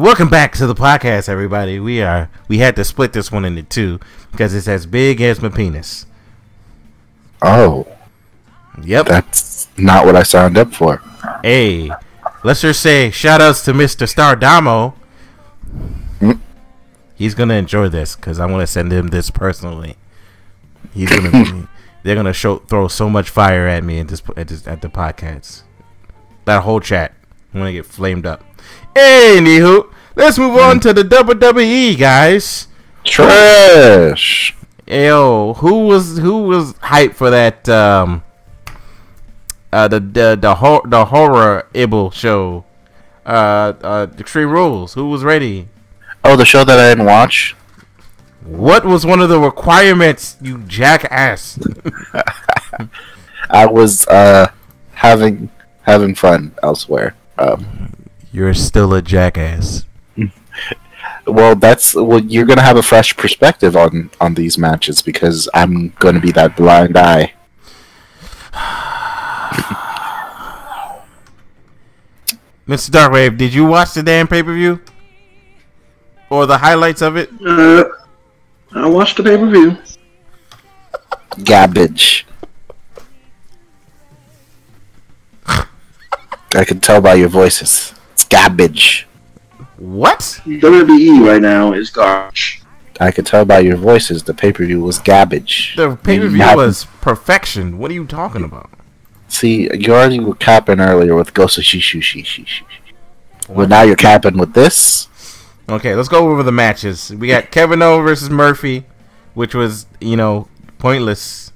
Welcome back to the podcast, everybody. We are we had to split this one into two because it's as big as my penis. Oh, Yep. that's not what I signed up for. Hey, let's just say shout outs to Mr. Stardamo. Hmm? He's gonna enjoy this because I'm gonna send him this personally. He's gonna they're gonna show throw so much fire at me at this at this at the podcast. That whole chat, I'm gonna get flamed up. Anywho, let's move on to the WWE guys. Trash. Yo, who was who was hyped for that? Um, uh, the the the, hor- the horror Ibble show, uh, uh, Extreme Rules. Who was ready? Oh, the show that I didn't watch. What was one of the requirements? You jackass. I was uh having having fun elsewhere. Um, You're still a jackass. well, that's well. You're gonna have a fresh perspective on on these matches because I'm gonna be that blind eye. Mr. Darkwave, did you watch the damn pay per view or the highlights of it? Uh, I watched the pay per view. Garbage. I can tell by your voices. It's garbage. What? WWE right now is garbage. I could tell by your voices the pay per view was garbage. The pay per view was perfection. What are you talking about? See, you already were capping earlier with Ghost of Shishu Shishi. But now you're capping with this? Okay, let's go over the matches. We got Kevin Owens versus Murphy, which was you know pointless.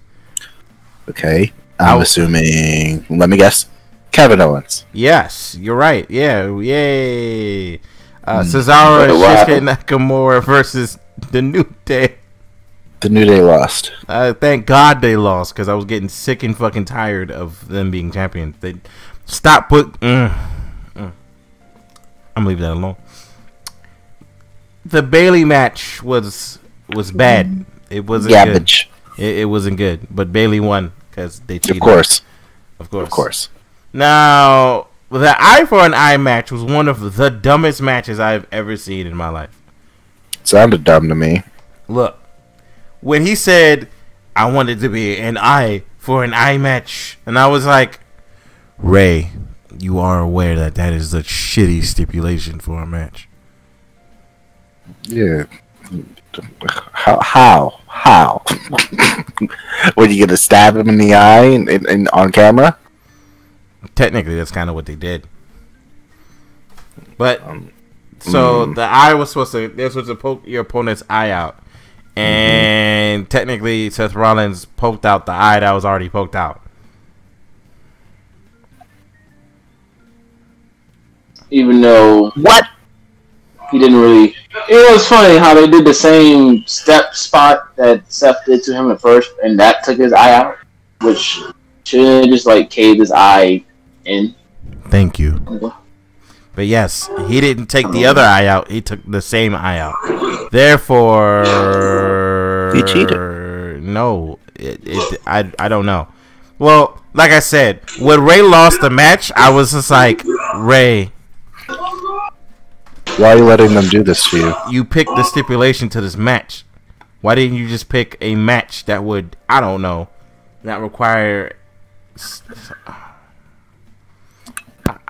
Okay. I'm Ow. assuming. Let me guess. Kevin Owens. Yes, you're right. Yeah, yay. Uh, Hmm. Cesaro and What Shinsuke Nakamura versus the New Day. The New Day lost. Uh, thank God they lost because I was getting sick and fucking tired of them being champions. They stop put. Mm, mm. I'm leaving that alone. The Bayley match was was bad. It wasn't good. Garbage. It, it wasn't good, but Bayley won because they cheated. Of course. of course, Of course. Now, the eye for an eye match was one of the dumbest matches I've ever seen in my life. Sounded dumb to me. Look, when he said, I wanted to be an eye for an eye match, and I was like, Rey, you are aware that that is a shitty stipulation for a match. Yeah. How? How? How? Were you gonna stab him in the eye and, and, and on camera? Technically, that's kind of what they did. But Um, so the eye was supposed to this was to poke your opponent's eye out, and technically Seth Rollins poked out the eye that was already poked out. Even though What? he didn't really. It was funny how they did the same step spot that Seth did to him at first, and that took his eye out, which should just like caved his eye in. Thank you. But yes, he didn't take the um, other eye out. He took the same eye out. Therefore, He cheated. No, it, it, I, I don't know. Well, like I said, when Rey lost the match, I was just like, Rey, Why are you letting them do this to you? you picked the stipulation to this match. Why didn't you just pick a match that would, I don't know, not require?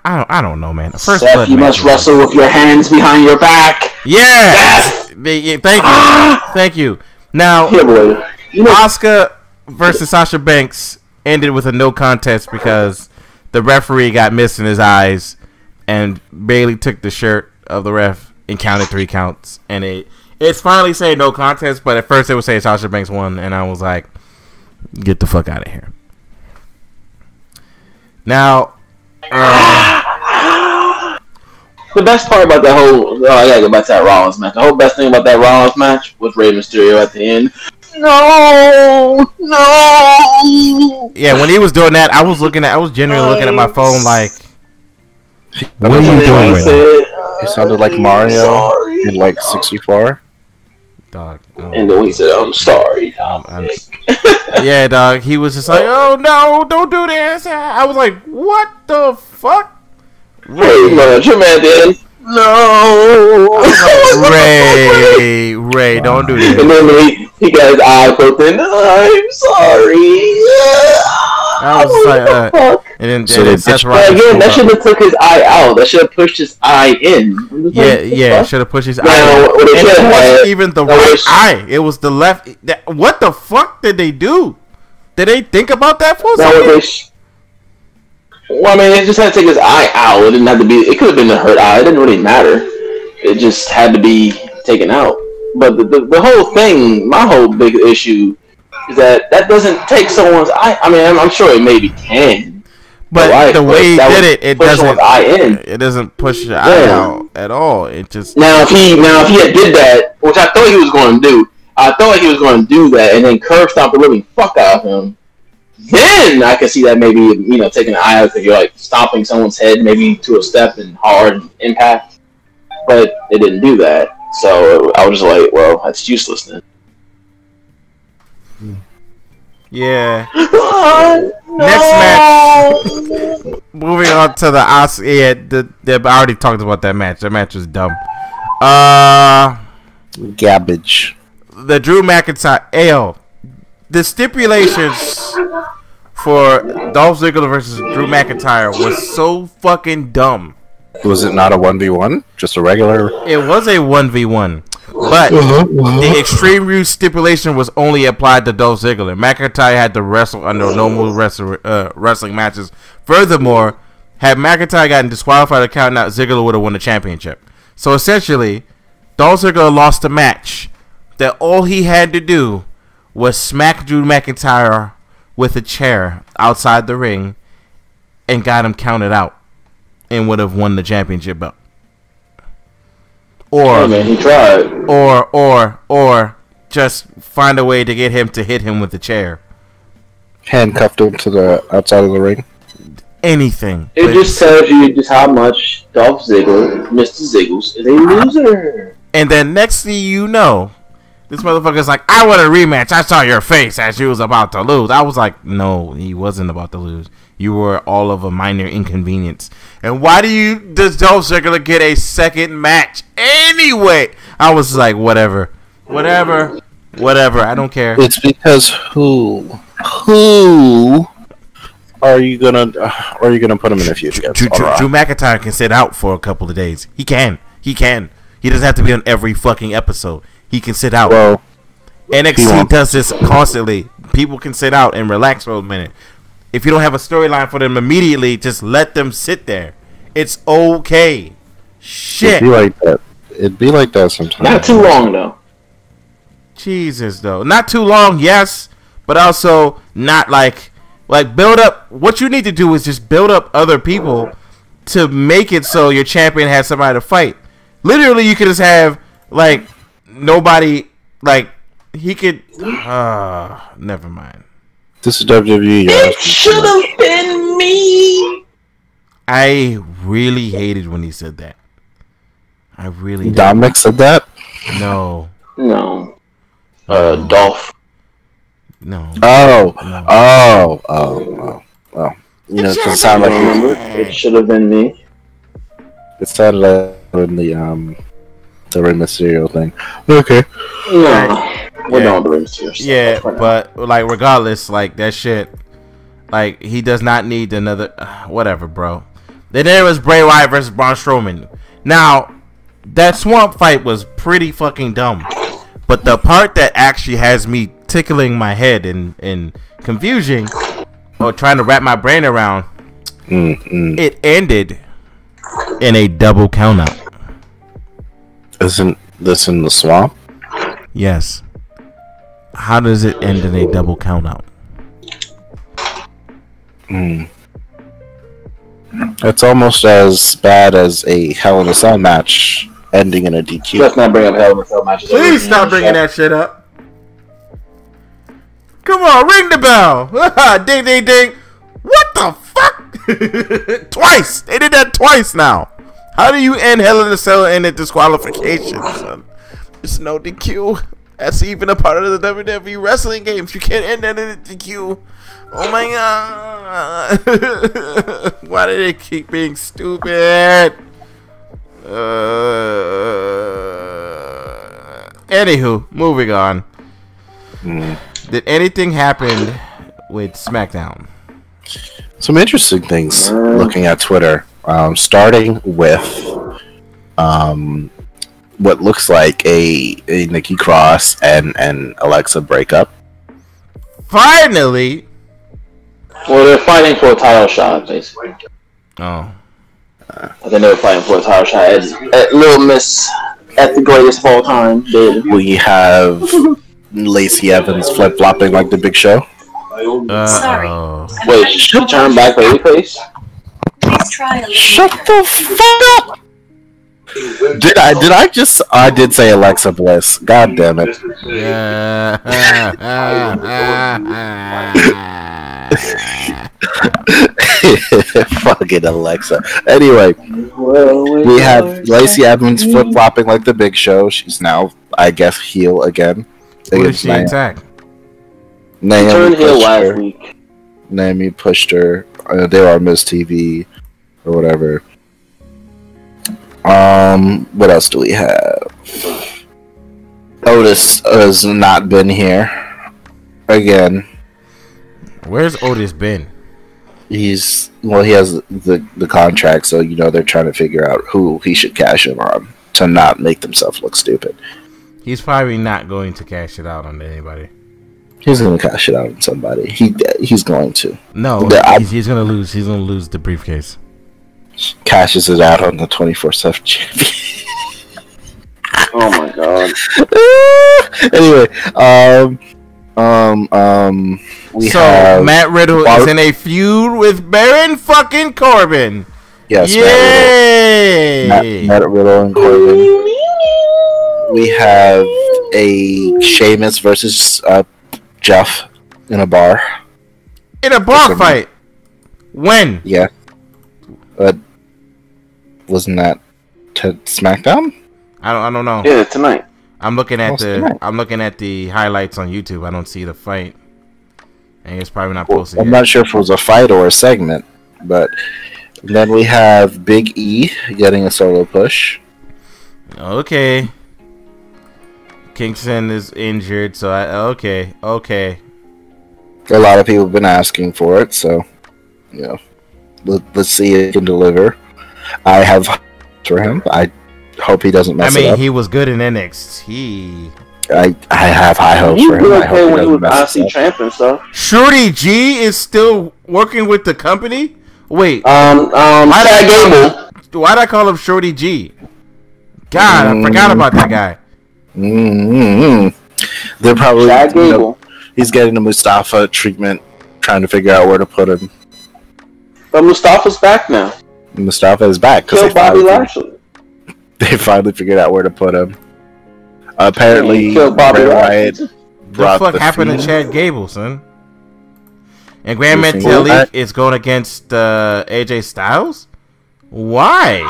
I, don't, I don't know, man. The First Seth, blood you must was- wrestle with your hands behind your back. Yeah. Yeah, Thank you. Ah! Thank you. Now, Here, boy. You know, Asuka versus Sasha Banks ended with a no contest because the referee got mist in his eyes, and Bayley took the shirt of the ref and counted three counts. And it it's finally saying no contest, but at first it was saying Sasha Banks won, and I was like, get the fuck out of here. Now, the best part about that whole oh, I gotta go back to that Rollins match. The whole best thing about that Rollins match was Rey Mysterio at the end. No, no. yeah, when he was doing that, I was looking at, I was genuinely looking at my phone like, what are you doing he right now? said, sounded like Mario sorry. in like 64. Dog. oh. And then he said, "I'm sorry." Um, I'm- yeah, dog. He was just like, "Oh no, don't do this." I was like, "What the fuck?" Pretty much. Him at the end. no. Rey, Rey, don't do this. and that. then he, he got his eye poked in. I'm sorry. I was like, uh, Fuck. And then, So and then they Seth bitch- But Rollins again, that should have took his eye out. That should have pushed his eye in. Yeah, yeah, should have pushed his eye. Now, out. what And it wasn't had- even the that right was- eye. It was the left. That, what the fuck did they do? Did they think about that for a Now, second? well, I mean, it just had to take his eye out. It didn't have to be. It could have been a hurt eye. It didn't really matter. It just had to be taken out. But the, the, the whole thing, my whole big issue, is that that doesn't take someone's eye. I mean, I'm, I'm sure it maybe can. But Right, the way he did it, it doesn't. It doesn't push your eye Yeah. out at all. It just. Now, if he now if he had did that, which I thought he was going to do, I thought he was going to do that, and then curve stomp the living fuck out of him. Then I could see that maybe you know taking the eye out because you're like stomping someone's head maybe to a step and hard impact, but it didn't do that. So I was just like, well, that's useless then. Yeah. Next match. Moving on to the Os. Yeah, the, the, I already talked about that match. That match was dumb. Uh, Garbage. The Drew McIntyre. L. The stipulations for Dolph Ziggler versus Drew McIntyre was so fucking dumb. Was it not a 1v1? Just a regular? It was a 1v1. But uh-huh, uh-huh, the extreme rules stipulation was only applied to Dolph Ziggler. McIntyre had to wrestle under normal wrestling, uh, wrestling matches. Furthermore, had McIntyre gotten disqualified or counted out, Ziggler would have won the championship. So essentially, Dolph Ziggler lost a match. That all he had to do was smack Drew McIntyre with a chair outside the ring and got him counted out and would have won the championship belt. Or Oh man, he tried. or or or just find a way to get him to hit him with the chair. Handcuffed him to the outside of the ring. Anything. It But- just tells you just how much Dolph Ziggler, Mr. Ziggles, is a loser. and then next thing you know, this motherfucker's like, I want a rematch. I saw your face as you was about to lose. I was like, no, he wasn't about to lose. You were all of a minor inconvenience. And why do you does Dolph Ziggler get a second match anyway? I was like, whatever, whatever, whatever. I don't care. It's because who, who are you gonna, uh, are you gonna put him in a feud against? Drew, Drew, Alright. Drew McIntyre can sit out for a couple of days. He can. He can. He doesn't have to be on every fucking episode. He can sit out. Well, NXT does this constantly. People can sit out and relax for a minute. If you don't have a storyline for them immediately, just let them sit there. It's okay. Shit. it'd be like that. It'd be like that sometimes. Not too long though. Jesus though. Not too long, yes, but also not like like build up what you need to do is just build up other people to make it so your champion has somebody to fight. Literally you could just have like nobody like he could uh never mind. This is WWE. It should have been me. I really hated when he said that. I really did. Dominic said that. No. No. Uh, Dolph. No. Oh, No. oh, oh, oh, oh. You know, it sound like Remember? it, It should have been me. it sounded like in the um the Rey Mysterio thing. Okay. No. We're Yeah. the. Yeah, but like regardless, like that shit, like he does not need another. Uh, whatever, bro. Then there was Bray Wyatt versus Braun Strowman. Now, that swamp fight was pretty fucking dumb, but the part that actually has me tickling my head in in confusion or trying to wrap my brain around, Mm, mm. it ended in a double countout. Isn't this in the swamp? Yes. How does it end in a double countout? Mm. It's almost as bad as a Hell in a Cell match ending in a DQ. Let's not bring up Hell in a Cell matches. Please stop bringing that shit up. Come on, ring the bell. ding, ding, ding. What the fuck? twice. They did that twice now. How do you end Hell in a Cell and a disqualification, son? It's no DQ. That's even a part of the WWE wrestling games. You can't end that in a DQ. Oh my god. Why do they keep being stupid? Uh, anywho, moving on. Mm. Did anything happen with SmackDown? Some interesting things looking at Twitter. Um, starting with um, what looks like a, a Nikki Cross and, and Alexa breakup. Finally. Well, they're fighting for a title shot, basically. Oh. Uh. I think they were fighting for a title shot. At, at Little Miss, at the greatest of all time, did. We have Lacey Evans flip flopping like the Big Show. Sorry. Uh-oh. Wait, she turned back babyface? Please try a little. Shut the fuck up! Did I did I just I did say Alexa Bliss? God damn it! Fucking Alexa. Anyway, we have Lacey Evans flip flopping like the Big Show. She's now, I guess, heel again. Who did she Naomi. attack? She Naomi turned heel pushed last her. week. Naomi pushed her. Uh, they were on Miz TV or whatever. Um, what else do we have? Otis has not been here again. Where's Otis been? He's well, he has the the contract, so you know they're trying to figure out who he should cash in on to not make themselves look stupid. He's probably not going to cash it out on anybody. He's gonna cash it out on somebody. He he's going to No, The- I- he's, he's gonna lose. He's gonna lose the briefcase. Cashes it out on the twenty four seven champion. Oh my god. anyway, um, um, um, we so have Matt Riddle is in a feud with Baron fucking Corbin. yes, Yay! Matt Riddle, Matt, Matt Riddle and Corbin. We have a Sheamus versus uh, Jeff in a bar. in a bar fight. When? Yeah, but wasn't that to SmackDown? I don't. I don't know. Yeah, tonight. I'm looking at Oh, the. tonight. I'm looking at the highlights on YouTube. I don't see the fight, and it's probably not Well, posted I'm yet. not sure if it was a fight or a segment, but then we have Big E getting a solo push. Okay. Kingston is injured, so I okay, okay. A lot of people have been asking for it, so you know, let, let's see if he can deliver. I have for him. I hope he doesn't I mess it mean, up. he was good in NXT. I I have high hopes He for was him. I okay hope he when he doesn't was mess IC it up. champ and stuff. Shorty G is still working with the company. Wait, Um, um, Why did I Gable. why'd I call him Shorty G? God, I forgot about that guy. mm They're probably Chad you know, he's getting the Mustafa treatment, trying to figure out where to put him. But Mustafa's back now. Mustafa is back because they Bobby finally, Lashley. they finally figured out where to put him. Apparently, Kill Bobby Bray Lashley. Wyatt The fuck the happened to Chad Gable, son? And Gran You think Metalik that? is going against uh, AJ Styles. Why?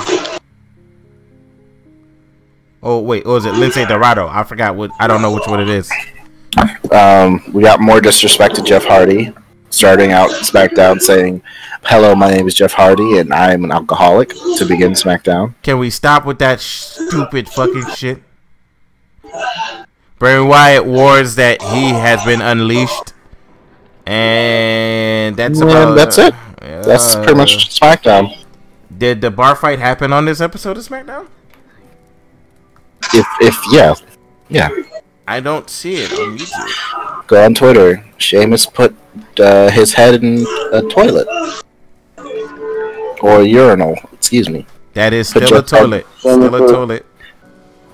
Oh wait, or is it Lince Dorado? I forgot what. I don't know which one it is. Um, we got more disrespect to Jeff Hardy, starting out SmackDown saying, "Hello, my name is Jeff Hardy, and I am an alcoholic." To begin SmackDown, Can we stop with that stupid fucking shit? Bray Wyatt warns that he has been unleashed, and that's And about that's it. that's Uh, pretty much SmackDown. Did the bar fight happen on this episode of SmackDown? If if yeah, yeah, I don't see it on YouTube. Go on Twitter. Sheamus put uh, his head in a toilet or urinal. Excuse me. That is Put still a toilet. Still a toilet.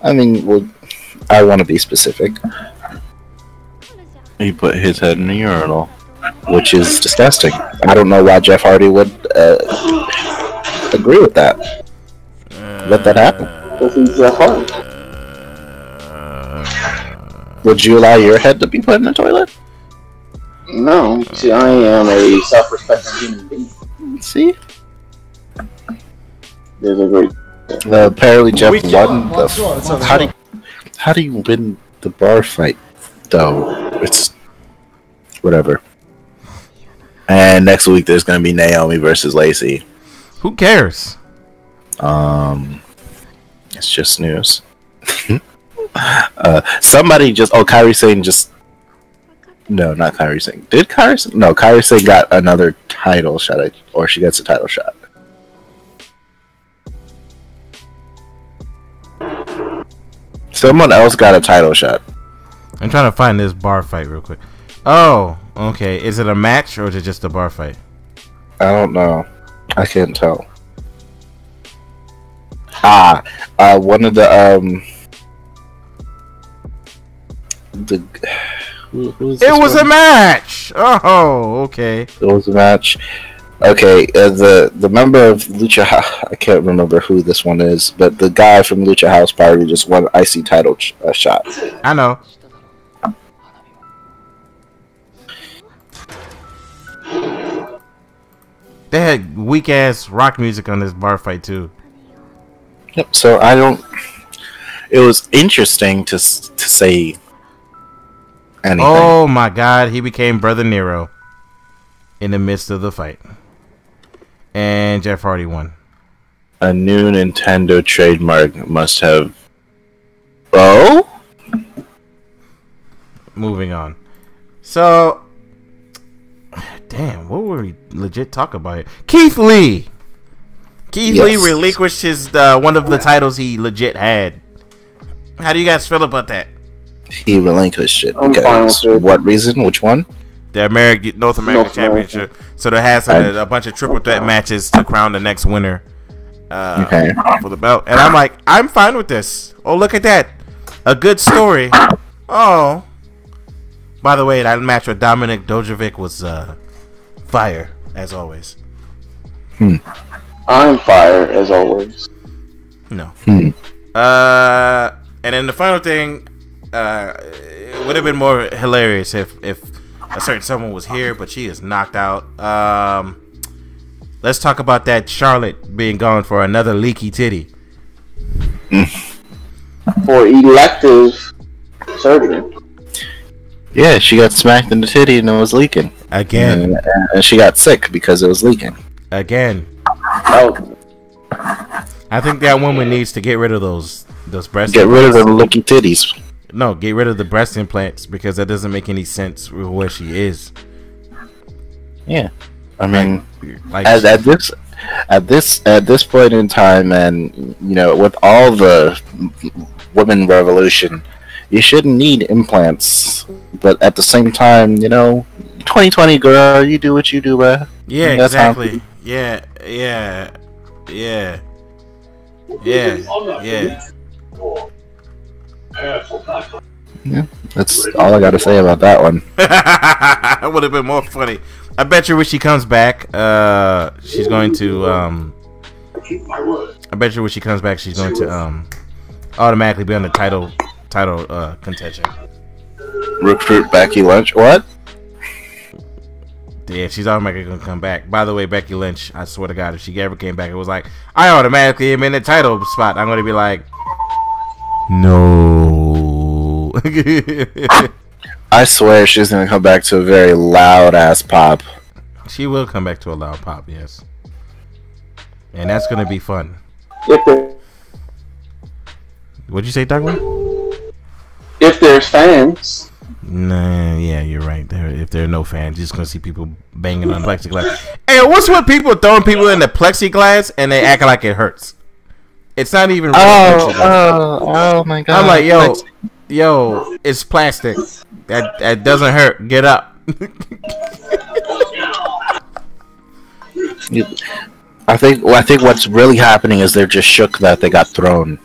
I mean, well, I want to be specific. He put his head in a urinal, which is disgusting. I don't know why Jeff Hardy would uh, agree with that. Let that happen. Because he's Jeff Hardy. Would you allow your head to be put in a toilet? No, see, I am a self-respecting human being. See, There's a great. uh, apparently Jeff We can- won the. F- how do you, how do you win the bar fight? Though it's whatever. And next week there's going to be Naomi versus Lacey. Who cares? Um, It's just news. uh, somebody just oh Kairi Sane just no not Kairi Sane did Kairi Sane? no Kairi Sane got another title shot at, or she gets a title shot. Someone else got a title shot. I'm trying to find this bar fight real quick. Oh, okay. Is it a match or is it just a bar fight? I don't know. I can't tell. Ah, uh, one of the um, the who, It was one? a match. Oh, okay. It was a match. Okay, uh, the the member of Lucha, I can't remember who this one is, but the guy from Lucha House Party just won IC title ch- uh, shot. I know. They had weak ass rock music on this bar fight too. Yep. So I don't. It was interesting to to say anything. Oh my god, he became Brother Nero in the midst of the fight. And Jeff Hardy won. A new Nintendo trademark must have. Oh. Moving on. So, damn, what were we legit talking about here? Keith Lee. Keith Lee Yes. relinquished his uh, one of the titles he legit had. How do you guys feel about that? He relinquished it I'm fine because with it. what reason? Which one? The American North American North American. Championship. So there has a, a bunch of triple threat matches to crown the next winner uh, Okay. for the belt. And I'm like, I'm fine with this. Oh, look at that, a good story. Oh, by the way, that match with Dominik Dijakovic was uh, fire as always. I'm fire as always. No. Hmm. Uh, and then the final thing, uh, it would have been more hilarious if if a certain someone was here, but she is knocked out. Um, let's talk about that Charlotte being gone for another leaky titty. For elective surgery. Yeah, she got smacked in the titty and it was leaking. Again, And, and she got sick because it was leaking. again. Oh, I think that woman needs to get rid of those those breast. Get rid of the implants. leaky titties. No, get rid of the breast implants because that doesn't make any sense with where she is. Yeah. I mean, Like, at, at this at this at this point in time and you know with all the women revolution you shouldn't need implants but at the same time you know 2020 girl you do what you do bruh. Yeah, That's exactly. Yeah, yeah, yeah, yeah, yeah. That's all i gotta say about that one that would have been more funny. I bet you when she comes back, uh, she's going to um. I bet you when she comes back, she's going to um, automatically be on the title title uh contention. recruit becky lynch what Yeah, she's automatically gonna come back. By the way, Becky Lynch, I swear to God, if she ever came back, it was like I automatically am in the title spot. I'm gonna be like, no. i swear she's gonna come back to a very loud ass pop she will come back to a loud pop, yes, and that's gonna be fun. if there, What'd you say, Douglas? if there's fans, Nah, yeah, you're right. There, if there are no fans, you're just gonna see people banging on plexiglass. Hey, what's with people throwing people in the plexiglass and they act like it hurts? It's not even. Real oh oh oh my god I'm like, yo, yo, it's plastic. That that doesn't hurt. Get up. I think well, I think what's really happening is they're just shook that they got thrown.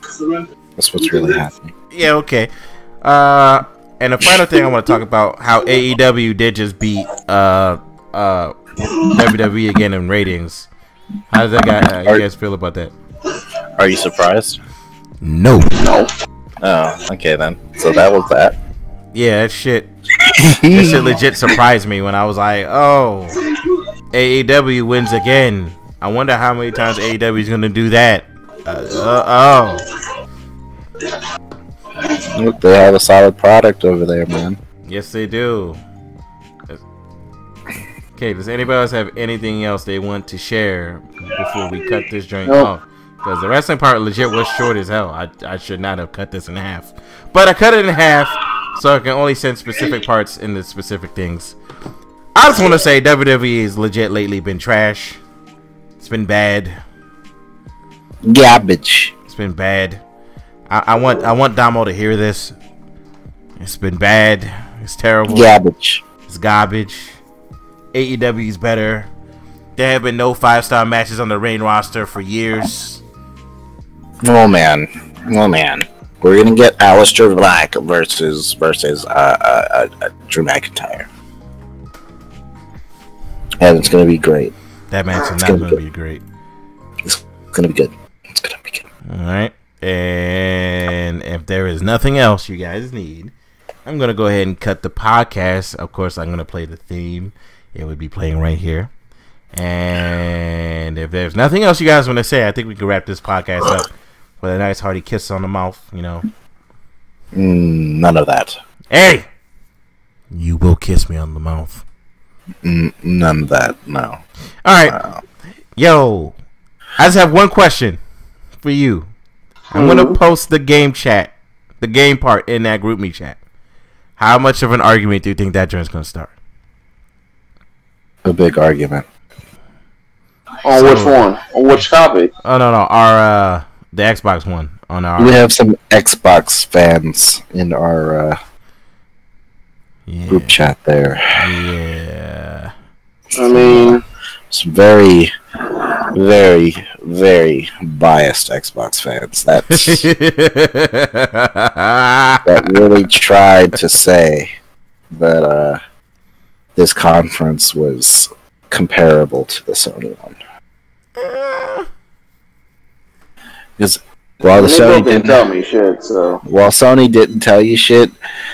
That's what's really happening. yeah, okay. Uh, and the final thing I want to talk about how AEW did just beat uh uh WWE again in ratings. How does that guy? Uh, you guys feel about that? Are you surprised? No. no. Oh, okay then. So that was that. Yeah, that shit. that shit legit surprised me when I was like, oh, AEW wins again. I wonder how many times AEW is gonna do that. Uh, uh, oh, Look, they have a solid product over there, man. yes they do. Okay, does anybody else have anything else they want to share before we cut this joint Nope. off? Because the wrestling part legit was short as hell. I I should not have cut this in half, but I cut it in half so I can only send specific parts in the specific things. I just want to say WWE has legit lately been trash. It's been bad. Garbage. It's been bad. I, I want I want Damo to hear this. It's been bad. It's terrible. Garbage. It's garbage. AEW is better. There have been no five star matches on the main roster for years. Oh man. Oh man. We're gonna get Aleister Black versus versus uh, uh, uh, uh, Drew McIntyre, and it's gonna be great. That match is not gonna going be to be great. It's gonna be good. It's gonna be good. All right. And if there is nothing else you guys need, I'm going to go ahead and cut the podcast. Of course, I'm going to play the theme. It would be playing right here. And if there's nothing else you guys want to say, I think we can wrap this podcast up with a nice hearty kiss on the mouth, you know. Mm, none of that. Hey! You will kiss me on the mouth. Mm, none of that. No. All right. Wow. Yo, I just have one question for you. I'm gonna post the game chat, the game part in that group me chat. How much of an argument do you think that joint's gonna start? A big argument. On So- which one? On which topic? Oh no, no, our uh, the Xbox one on our We have some Xbox fans in our uh, yeah, group chat there. yeah. I mean, it's very, very, very biased Xbox fans. That's that really tried to say that uh, this conference was comparable to the Sony one. Because while the Sony didn't didn't, tell me shit. So while Sony didn't tell you shit,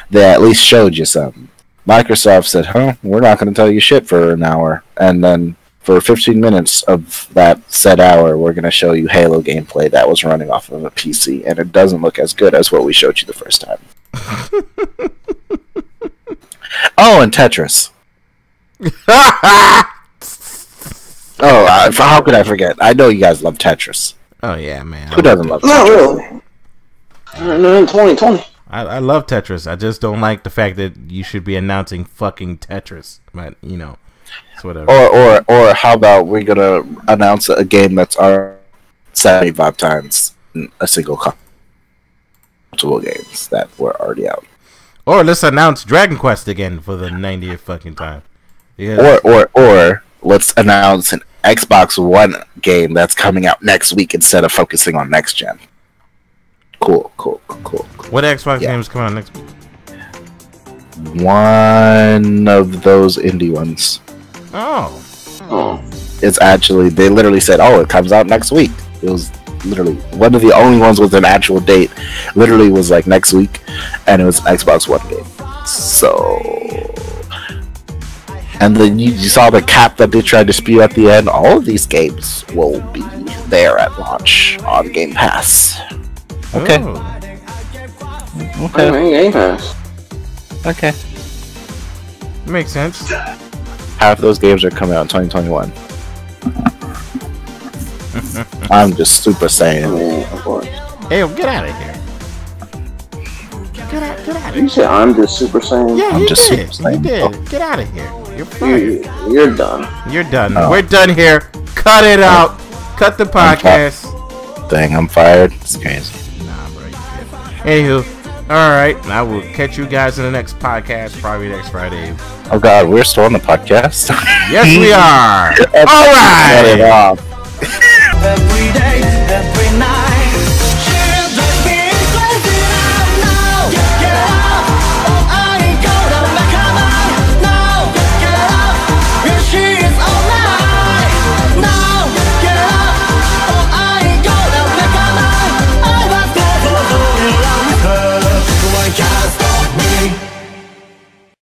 they at least showed you something. Microsoft said, "Huh, we're not going to tell you shit for an hour," and then for 15 minutes of that said hour, we're going to show you Halo gameplay that was running off of a PC, and it doesn't look as good as what we showed you the first time. oh, and Tetris. Oh, uh, how could I forget? I know you guys love Tetris. Oh yeah, man. Who doesn't love not Tetris? really. No, in 2020. I, I love Tetris. I just don't like the fact that you should be announcing fucking Tetris. But you know, it's whatever. Or, or, or how about we're gonna announce a game that's our seventy-five times in a single co- multiple games that were already out. Or let's announce Dragon Quest again for the 90th fucking time. Yeah. Or, or, or let's announce an Xbox One game that's coming out next week instead of focusing on next gen. Cool, cool, cool, cool. what Xbox Yeah. games coming out next week? One of those indie ones. Oh. Oh. It's actually they literally said, "Oh, it comes out next week." It was literally one of the only ones with an actual date. Literally was like next week, and it was an Xbox One game. So, and then you, you saw the cap that they tried to spew at the end. All of these games will be there at launch on Game Pass. Okay, Oh. I okay, Game Pass. okay. Makes sense. Half of those games are coming out in 2021. I'm just super I saying. mean, of course. Hey, get out of here. Get out, get out of here. You here. said I'm just Super Saiyan. Yeah, I'm you just did. super You saying. did. Oh. Get out of here. You're fired. You, you're done. You're done. Oh. We're done here. Cut it out. Cut the podcast. Dang, I'm fired. It's crazy. Nah, bro. Anywho, all right. I will catch you guys in the next podcast, probably next Friday. Oh God, we're still on the podcast. Yes, we are. all right. Cut it off. every day.